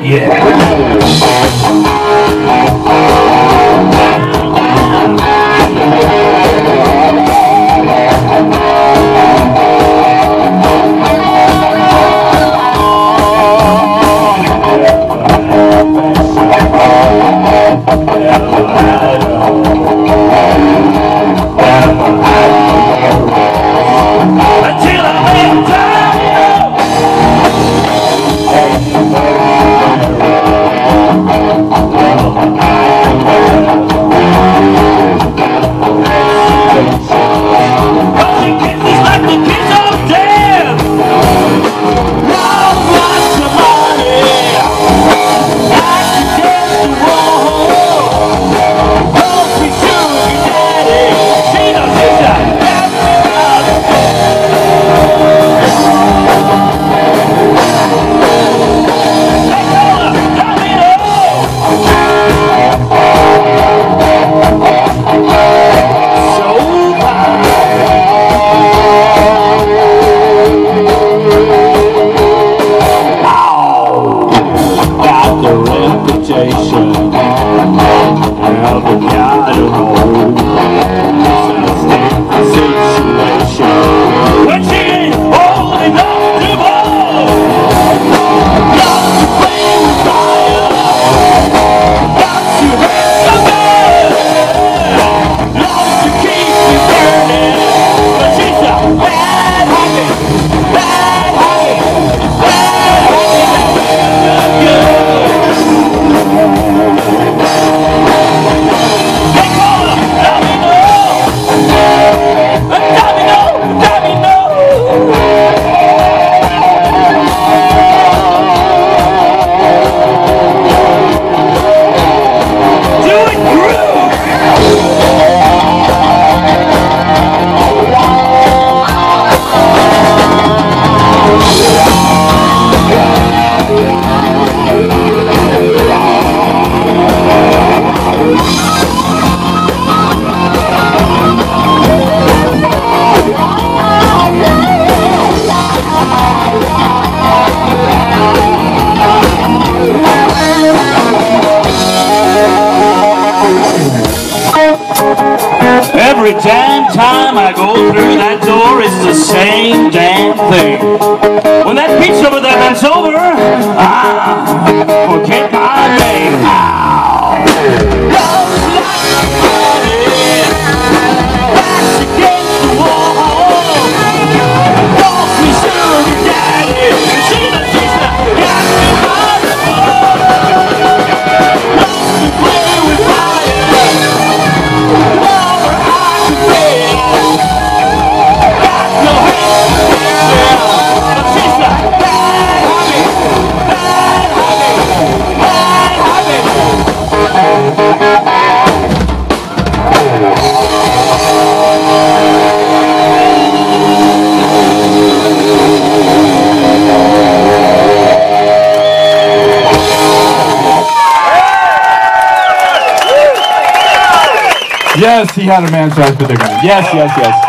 Yeah. Okay. damn time I go through that door, it's the same damn thing. When that pizza over there bends over, ah. Yes, he had a man-sized predicament. Yes, yes, yes.